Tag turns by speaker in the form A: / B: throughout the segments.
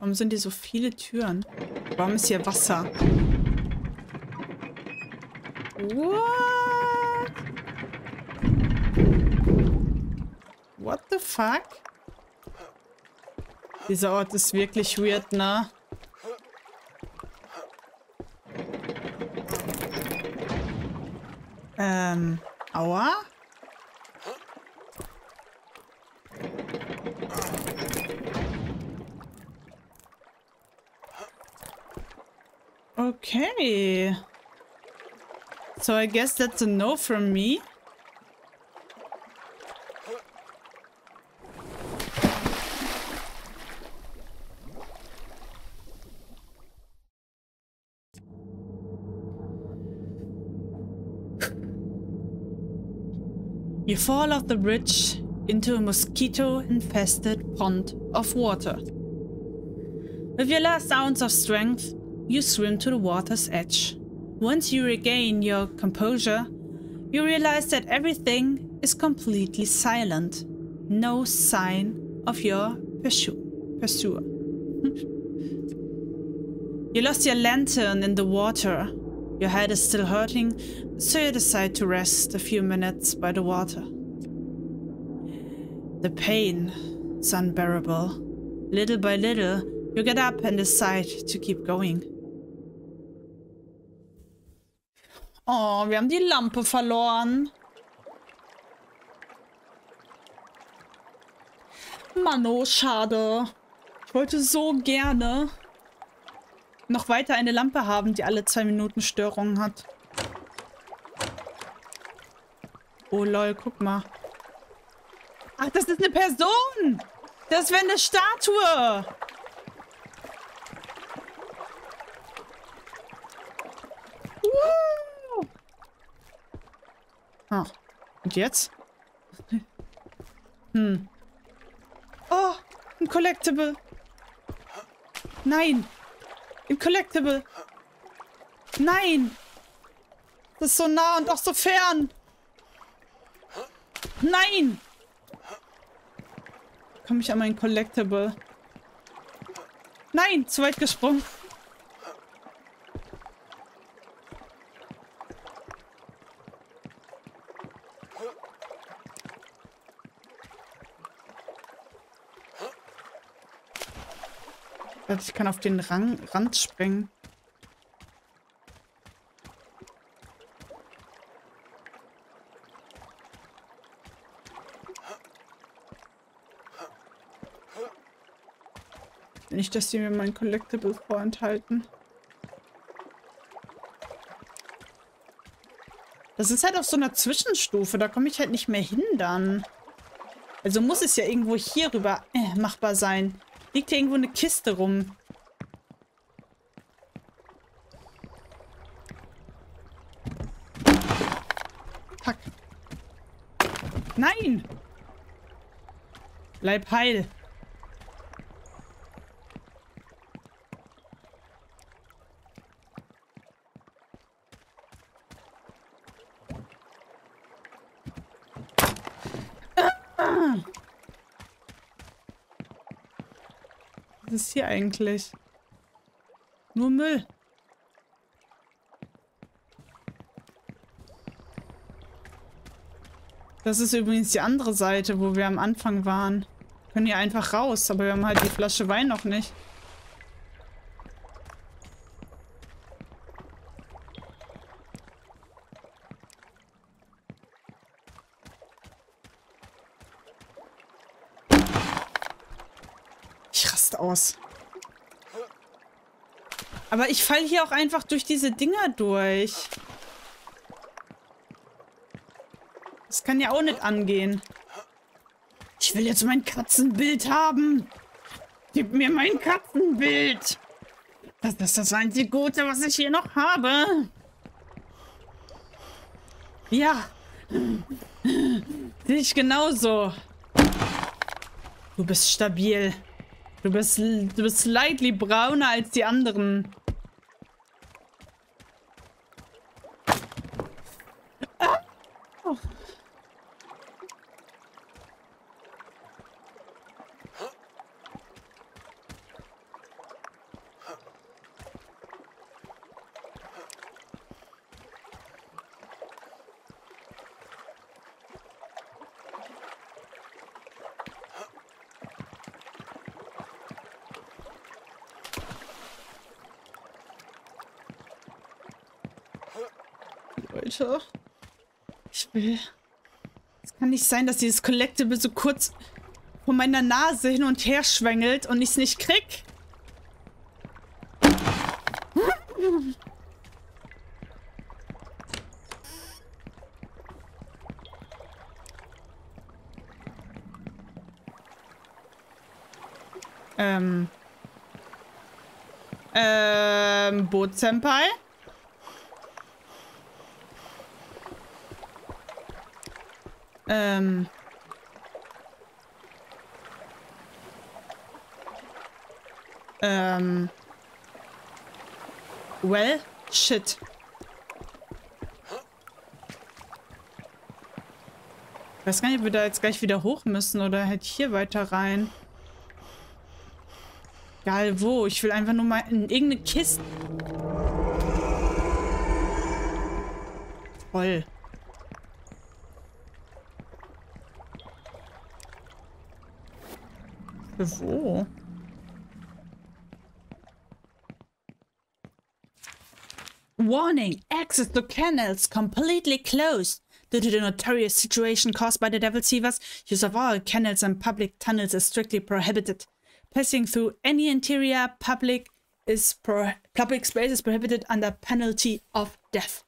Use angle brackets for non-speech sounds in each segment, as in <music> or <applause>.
A: Warum sind hier so viele Türen? Warum ist hier Wasser? What? What the fuck? Dieser Ort ist wirklich weird, ne? Ähm, aua? Okay. So I guess that's a no from me. You fall off the bridge into a mosquito-infested pond of water. With your last ounce of strength, you swim to the water's edge. Once you regain your composure, you realize that everything is completely silent. No sign of your pursuer. <laughs> you lost your lantern in the water. Your head is still hurting, so you decide to rest a few minutes by the water. The pain is unbearable. Little by little, you get up and decide to keep going. Oh, wir haben die Lampe verloren. Mann, oh, schade. Ich wollte so gerne noch weiter eine Lampe haben, die alle zwei Minuten Störungen hat. Oh lol, guck mal. Ach, das ist eine Person! Das wäre eine Statue! Ah, und jetzt? Hm. Oh, ein Collectible. Nein. Ein Collectible. Nein. Das ist so nah und auch so fern. Nein. Komme ich an mein Collectible? Nein, zu weit gesprungen. Ich kann auf den Rang, Rand springen. Nicht, dass die mir mein Collectible vorenthalten. Das ist halt auf so einer Zwischenstufe. Da komme ich halt nicht mehr hin dann. Also muss es ja irgendwo hier rüber äh, machbar sein. Liegt hier irgendwo eine Kiste rum. Fuck. Nein! Bleib heil. Was ist hier eigentlich? Nur Müll. Das ist übrigens die andere Seite, wo wir am Anfang waren. Wir können hier einfach raus, aber wir haben halt die Flasche Wein noch nicht. aus. Aber ich falle hier auch einfach durch diese Dinger durch. Das kann ja auch nicht angehen. Ich will jetzt mein Katzenbild haben. Gib mir mein Katzenbild. Das ist das einzige Gute, was ich hier noch habe. Ja. Sehe ich genauso. Du bist stabil. Du bist, du bist slightly brauner als die anderen. Leute. Ich will... Es kann nicht sein, dass dieses Collectible so kurz vor meiner Nase hin und her schwängelt und ich es nicht krieg. ähm... Ähm, Boot Senpai? Ähm. Ähm. Well, shit. Ich weiß gar nicht, ob wir da jetzt gleich wieder hoch müssen oder halt hier weiter rein. Egal wo. Ich will einfach nur mal in irgendeine Kiste. Toll. Warning! Access to canals completely closed. Due to the notorious situation caused by the Devil Seavers, use of all canals and public tunnels is strictly prohibited. Passing through any interior public is public space is prohibited under penalty of death.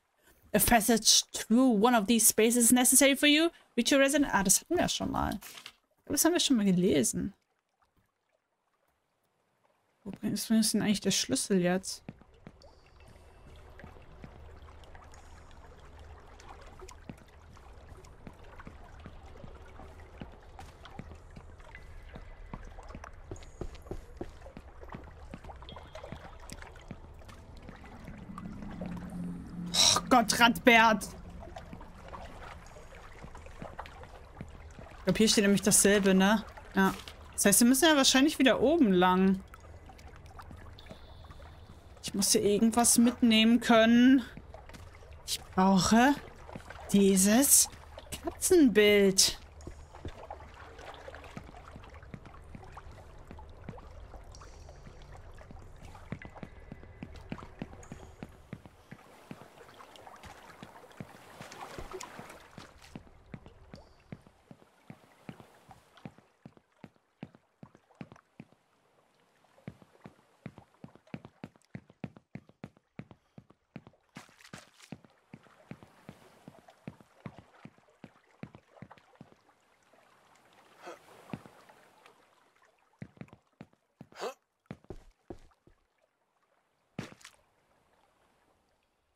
A: A passage through one of these spaces is necessary for you. Reach your resident. Ah, das hatten wir schon mal. Das haben wir schon mal gelesen. Wo ist denn eigentlich der Schlüssel jetzt? Oh Gott, Radbert! Ich glaube, hier steht nämlich dasselbe, ne? Ja. Das heißt, wir müssen ja wahrscheinlich wieder oben lang. Ich muss hier irgendwas mitnehmen können. Ich brauche dieses Katzenbild.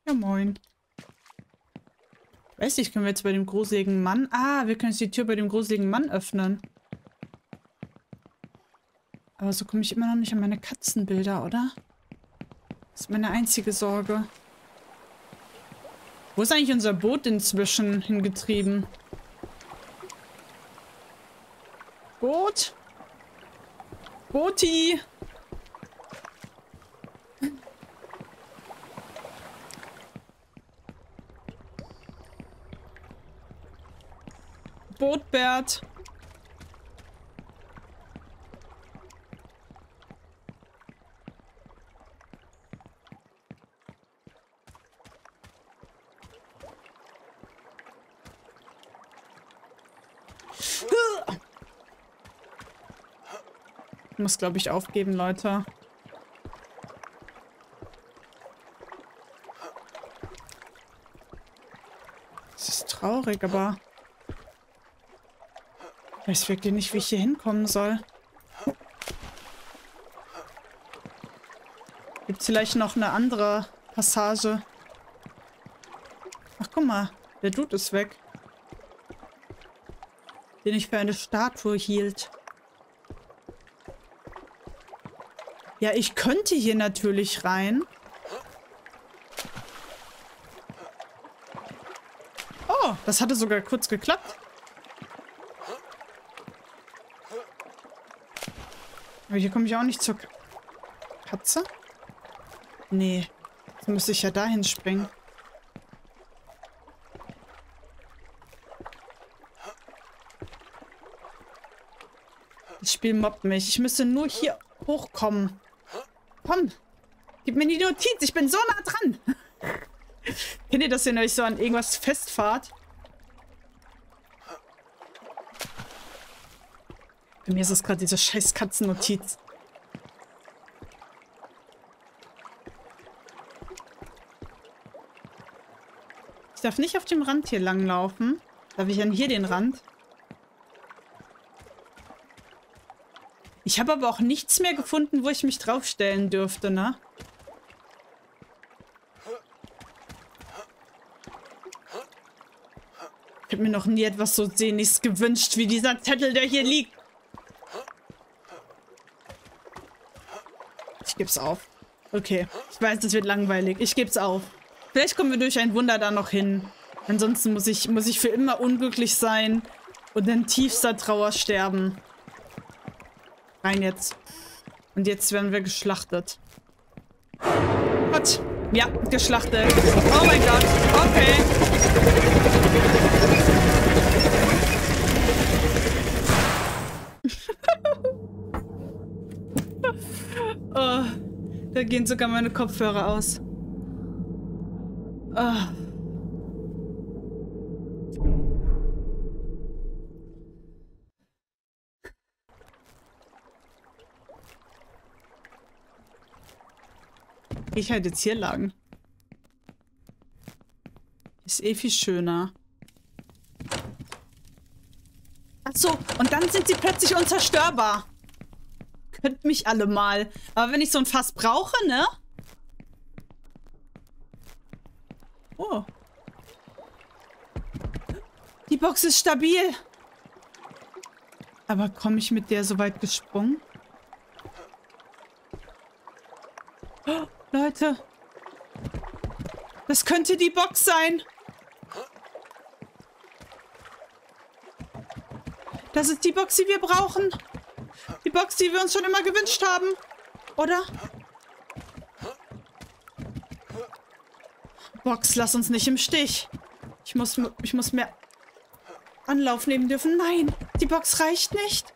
A: Ja, moin. Weiß nicht, können wir jetzt bei dem gruseligen Mann... Ah, wir können jetzt die Tür bei dem gruseligen Mann öffnen. Aber so komme ich immer noch nicht an meine Katzenbilder, oder? Das ist meine einzige Sorge. Wo ist eigentlich unser Boot inzwischen hingetrieben? Boot? Booti! Bootbert. Ich muss, glaube ich, aufgeben, Leute. Das ist traurig, aber... Ich weiß wirklich nicht, wie ich hier hinkommen soll. Gibt es vielleicht noch eine andere Passage? Ach, guck mal. Der Dude ist weg. Den ich für eine Statue hielt. Ja, ich könnte hier natürlich rein. Oh, das hatte sogar kurz geklappt. Aber hier komme ich auch nicht zur Katze. Nee. Jetzt müsste ich ja dahin springen. Das Spiel mobbt mich. Ich müsste nur hier hochkommen. Komm. Gib mir die Notiz. Ich bin so nah dran. <laughs> Kennt ihr das, wenn ihr euch so an irgendwas festfahrt? Bei mir ist es gerade diese scheiß Katzennotiz. Ich darf nicht auf dem Rand hier langlaufen. Darf ich dann hier den Rand? Ich habe aber auch nichts mehr gefunden, wo ich mich draufstellen dürfte, ne? Ich habe mir noch nie etwas so sehnlichst gewünscht, wie dieser Zettel, der hier liegt. Geb's auf. Okay. Ich weiß, das wird langweilig. Ich geb's auf. Vielleicht kommen wir durch ein Wunder da noch hin. Ansonsten muss ich, muss ich für immer unglücklich sein und in tiefster Trauer sterben. Rein jetzt. Und jetzt werden wir geschlachtet. Gott. Ja, geschlachtet. Oh mein Gott. Okay. oh, da gehen sogar meine Kopfhörer aus. Oh. Ich halt jetzt hier lang. Ist eh viel schöner. Ach so, und dann sind sie plötzlich unzerstörbar. Könnt mich alle mal. Aber wenn ich so ein Fass brauche, ne? Oh. Die Box ist stabil. Aber komme ich mit der so weit gesprungen? Oh. Leute. Das könnte die Box sein. Das ist die Box, die wir brauchen. Die Box, die wir uns schon immer gewünscht haben. Oder? Box, lass uns nicht im Stich. Ich muss, ich muss mehr Anlauf nehmen dürfen. Nein, die Box reicht nicht.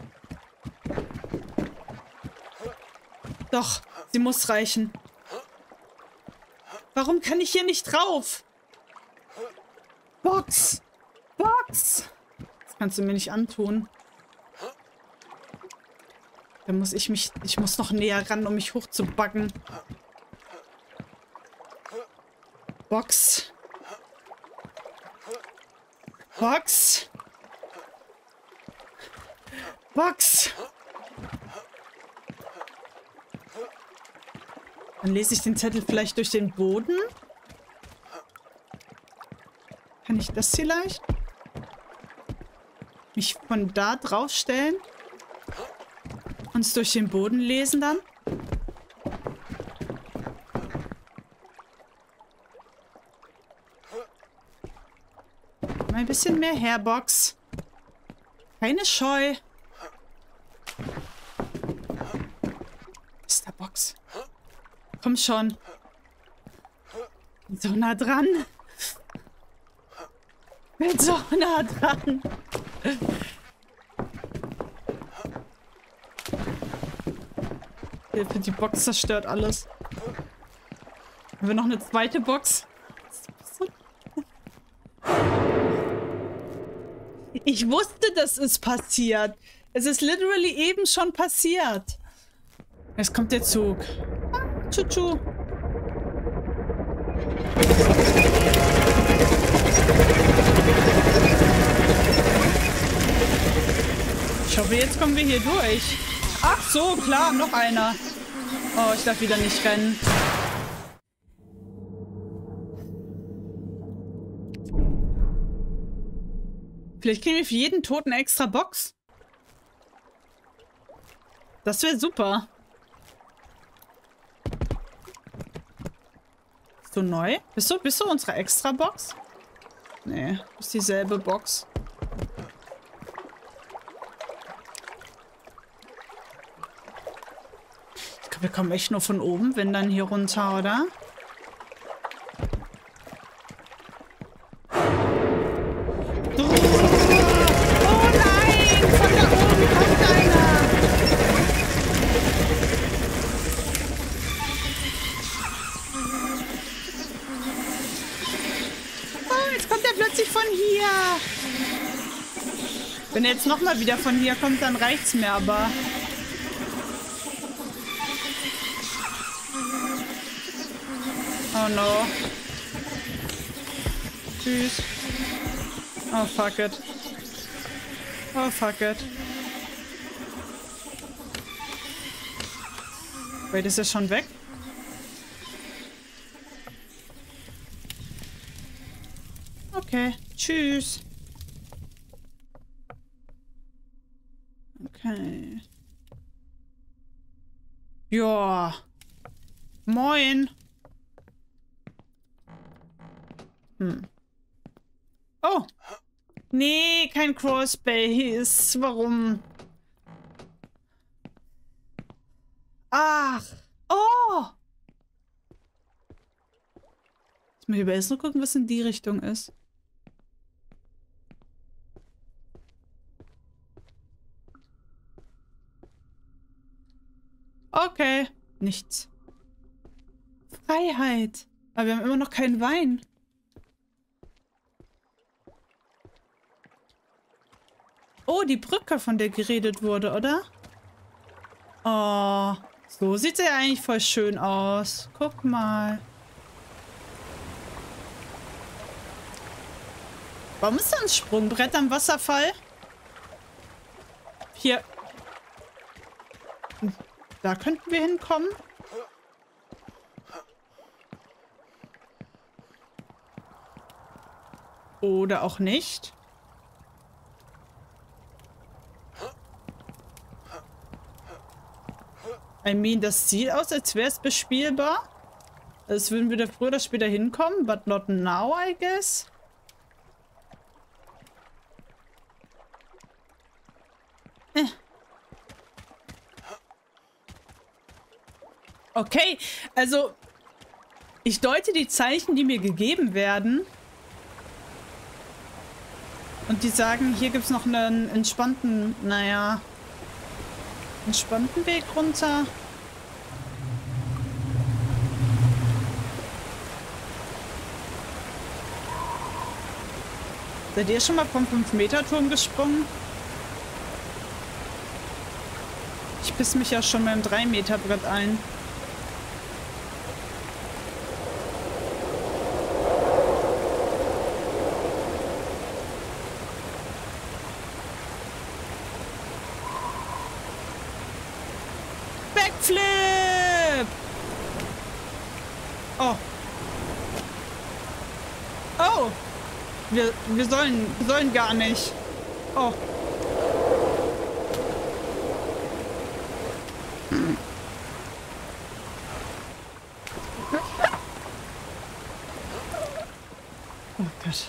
A: Doch, sie muss reichen. Warum kann ich hier nicht drauf? Box! Box! Das kannst du mir nicht antun. Da muss ich mich... Ich muss noch näher ran, um mich hochzubacken. Box. Box. Box. Dann lese ich den Zettel vielleicht durch den Boden. Kann ich das vielleicht? Mich von da drauf stellen? Und es durch den Boden lesen dann? Ein bisschen mehr Hairbox. Keine Scheu. Mr. Box. Komm schon. So nah dran. Bin so nah dran. Hilfe, die Box zerstört alles. Haben wir noch eine zweite Box? <laughs> Ich wusste, das ist passiert. Es ist literally eben schon passiert. Jetzt kommt der Zug. Tschu-tschu. Ich hoffe, jetzt kommen wir hier durch. Ach so, klar, noch einer. Oh, ich darf wieder nicht rennen. Vielleicht kriegen wir für jeden Toten extra Box. Das wäre super. Bist du neu? Bist du, bist du unsere Extra-Box? Nee, ist dieselbe Box. Wir kommen echt nur von oben, wenn dann hier runter, oder? Oh, wenn er jetzt nochmal wieder von hier kommt, dann reicht's mir aber. Oh no. Tschüss. Oh fuck it. Oh fuck it. Wait, ist er schon weg? Okay. Tschüss. Okay. Ja. Moin. Hm. Oh. Nee, kein Crossbase. Warum? Ach. Oh. Jetzt muss ich aber erst noch gucken, was in die Richtung ist. Okay. Nichts. Freiheit. Aber wir haben immer noch keinen Wein. Oh, die Brücke, von der geredet wurde, oder? Oh, so sieht sie ja eigentlich voll schön aus. Guck mal. Warum ist da ein Sprungbrett am Wasserfall? Hier. Da könnten wir hinkommen. Oder auch nicht. I mean, das sieht aus, als wäre es bespielbar. Als würden wir da früher oder später hinkommen, but not now, I guess. Eh. Okay, also ich deute die Zeichen, die mir gegeben werden. Und die sagen, hier gibt es noch einen entspannten, naja, entspannten Weg runter. Seid ihr schon mal vom 5-Meter-Turm gesprungen? Ich biss mich ja schon beim 3-Meter-Brett ein. Backflip! Oh. Oh! Wir, sollen, wir sollen gar nicht. Oh. Gott.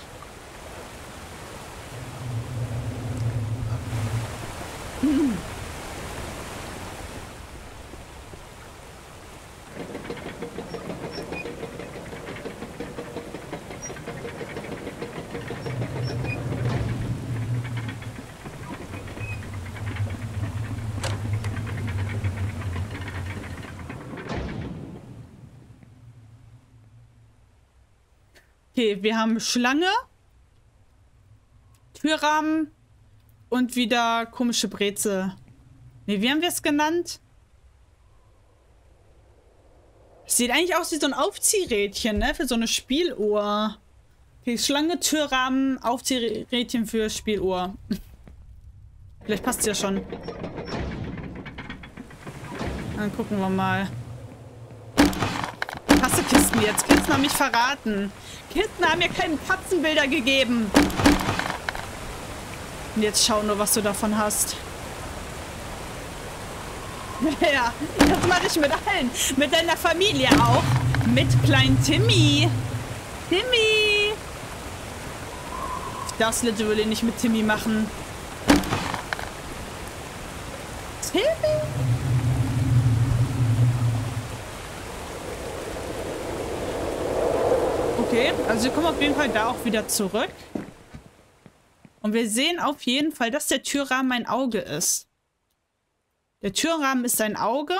A: Okay, wir haben Schlange, Türrahmen und wieder komische Breze. Ne, wie haben wir es genannt? Sieht eigentlich aus wie so ein Aufziehrädchen, ne? Für so eine Spieluhr. Okay, Schlange, Türrahmen, Aufziehrädchen für Spieluhr. Vielleicht passt es ja schon. Dann gucken wir mal. Ich hasse Kisten jetzt. Kisten haben mich verraten. Kisten haben mir keine Katzenbilder gegeben. Und jetzt schau nur, was du davon hast. <laughs> Ja, das mache ich mit allen. Mit deiner Familie auch. Mit kleinen Timmy. Timmy. Ich darf es literally nicht mit Timmy machen. Timmy. Okay, also wir kommen auf jeden Fall da auch wieder zurück. Und wir sehen auf jeden Fall, dass der Türrahmen ein Auge ist. Der Türrahmen ist ein Auge.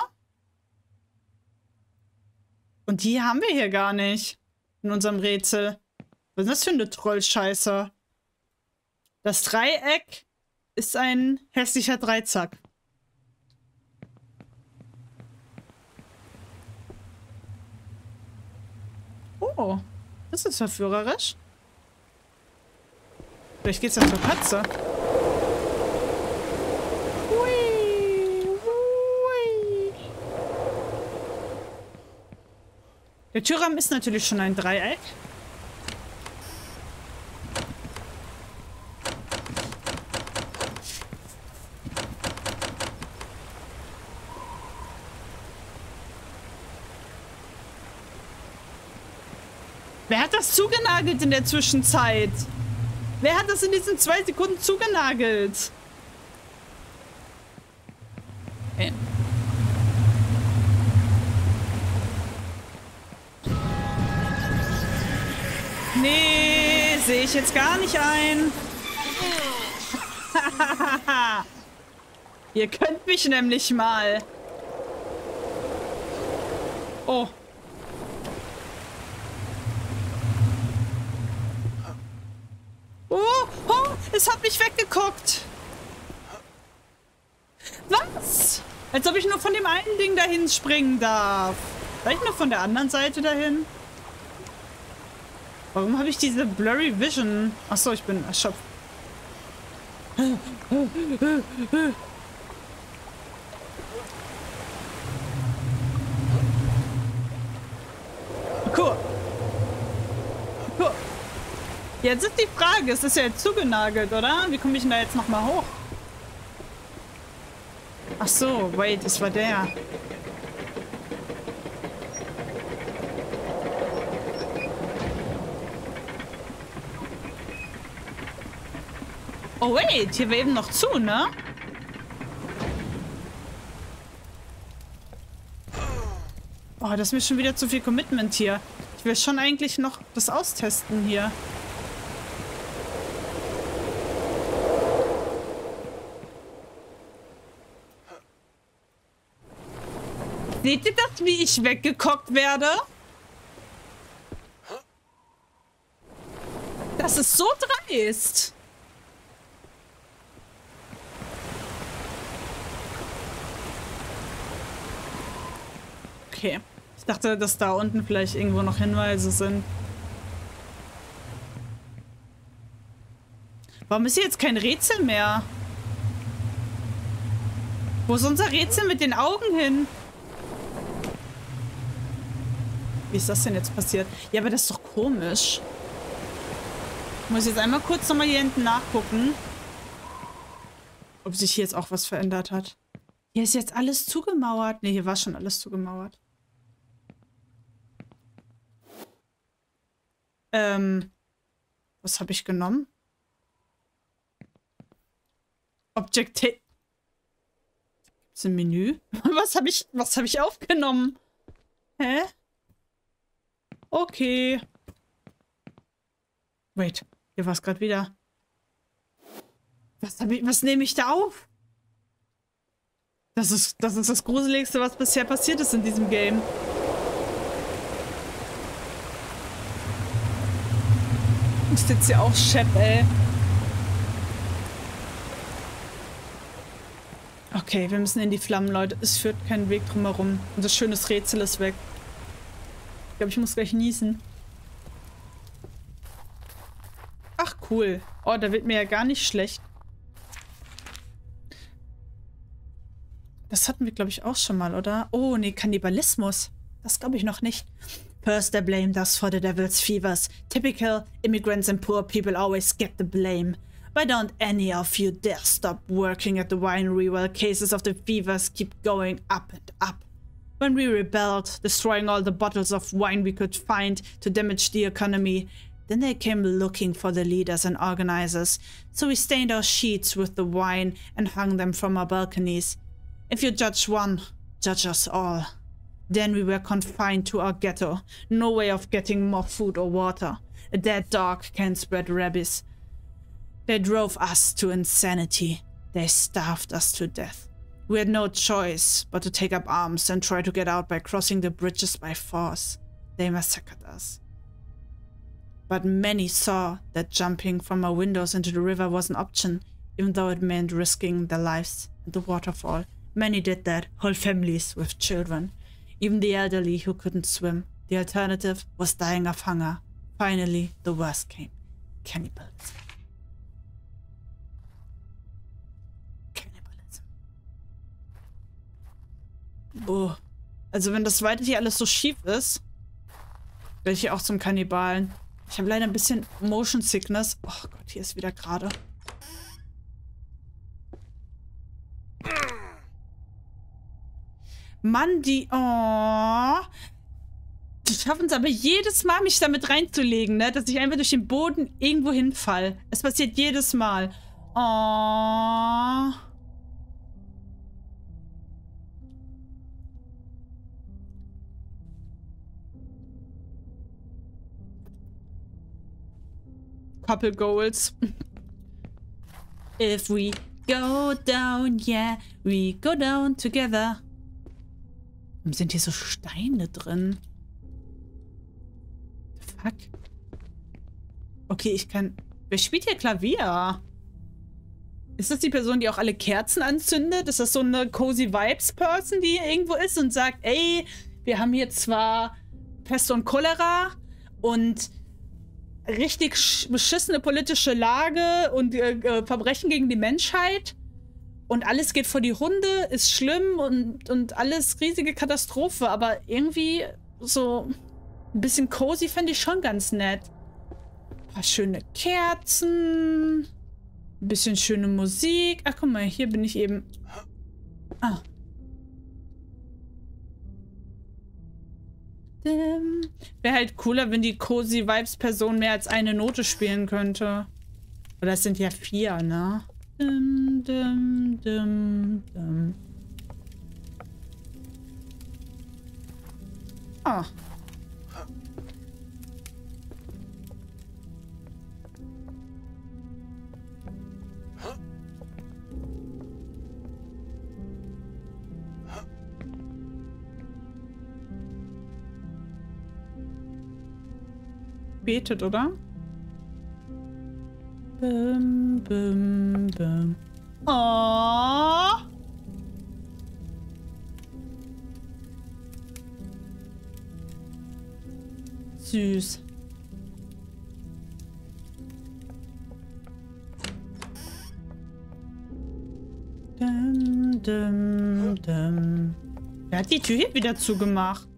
A: Und die haben wir hier gar nicht. In unserem Rätsel. Was ist das für eine Trollscheiße? Das Dreieck ist ein hässlicher Dreizack. Oh, das ist verführerisch. Vielleicht geht's ja zur Katze. Der Türrahmen ist natürlich schon ein Dreieck. Das zugenagelt in der Zwischenzeit? Wer hat das in diesen zwei Sekunden zugenagelt? Okay. Nee, sehe ich jetzt gar nicht ein. <laughs> Ihr könnt mich nämlich mal. Oh. Oh, oh, es hat mich weggeguckt. Was? Als ob ich nur von dem einen Ding dahin springen darf. Vielleicht nur von der anderen Seite dahin? Warum habe ich diese Blurry Vision? Achso, ich bin erschöpft. Cool. Jetzt ist die Frage, es ist ja jetzt zugenagelt, oder? Wie komme ich denn da jetzt nochmal hoch? Ach so, wait, das war der. Oh wait, hier war eben noch zu, ne? Oh, das ist mir schon wieder zu viel Commitment hier. Ich will schon eigentlich noch das austesten hier. Seht ihr das, wie ich weggekockt werde? Das ist so dreist. Okay. Ich dachte, dass da unten vielleicht irgendwo noch Hinweise sind. Warum ist hier jetzt kein Rätsel mehr? Wo ist unser Rätsel mit den Augen hin? Wie ist das denn jetzt passiert? Ja, aber das ist doch komisch. Ich muss jetzt einmal kurz nochmal hier hinten nachgucken. Ob sich hier jetzt auch was verändert hat. Hier ist jetzt alles zugemauert. Ne, hier war schon alles zugemauert. Ähm, was habe ich genommen? Object Ist ein Menü? <laughs> Was habe ich, was habe ich aufgenommen? Hä? Okay. Wait, hier war es gerade wieder. Was, was nehme ich da auf? Das ist, das ist das Gruseligste, was bisher passiert ist in diesem Game. Ich sitze hier auch Chef, ey. Okay, wir müssen in die Flammen, Leute. Es führt keinen Weg drumherum. Unser schönes Rätsel ist weg. Ich glaube, ich muss gleich niesen. Ach, cool. Oh, da wird mir ja gar nicht schlecht. Das hatten wir, glaube ich, auch schon mal, oder? Oh, nee, Kannibalismus. Das glaube ich noch nicht. First, they blamed us for the devil's fevers. Typical immigrants and poor people always get the blame. Why don't any of you dare stop working at the winery while cases of the fevers keep going up and up? When we rebelled, destroying all the bottles of wine we could find to damage the economy, then they came looking for the leaders and organizers, so we stained our sheets with the wine and hung them from our balconies. If you judge one, judge us all. Then we were confined to our ghetto. No way of getting more food or water. A dead dog can spread rabies. They drove us to insanity. They starved us to death. We had no choice but to take up arms and try to get out by crossing the bridges by force. They massacred us. But many saw that jumping from our windows into the river was an option. even though it meant risking their lives at the waterfall. Many did that, whole families with children, even the elderly who couldn't swim. The alternative was dying of hunger. Finally, the worst came cannibalism. Boah. Also, wenn das weiter hier alles so schief ist, werde ich hier auch zum Kannibalen. Ich habe leider ein bisschen Motion Sickness. Oh Gott, hier ist wieder gerade. Mann, die... Oh. Die schaffen es aber jedes Mal, mich damit reinzulegen, ne? Dass ich einfach durch den Boden irgendwo hinfall. Es passiert jedes Mal. Oh. Couple Goals. If we go down, yeah, we go down together. Warum sind hier so Steine drin? Fuck. Okay, ich kann... Wer spielt hier Klavier? Ist das die Person, die auch alle Kerzen anzündet? Ist das so eine Cozy Vibes Person, die hier irgendwo ist und sagt, ey, wir haben hier zwar Pest und Cholera und richtig beschissene politische Lage und äh, äh, Verbrechen gegen die Menschheit und alles geht vor die Hunde, ist schlimm und, und alles riesige Katastrophe, aber irgendwie so ein bisschen cozy fände ich schon ganz nett. Ein paar schöne Kerzen, ein bisschen schöne Musik. Ach, guck mal, hier bin ich eben... Ah. Wäre halt cooler, wenn die Cozy Vibes Person mehr als eine Note spielen könnte. Oder es sind ja vier, ne? Dum, dum, dum, dum. Ah. Betet, oder? Bum, bum, bum. Oh. Süß. Dum, dum, dum. Wer hat die Tür hier wieder zugemacht?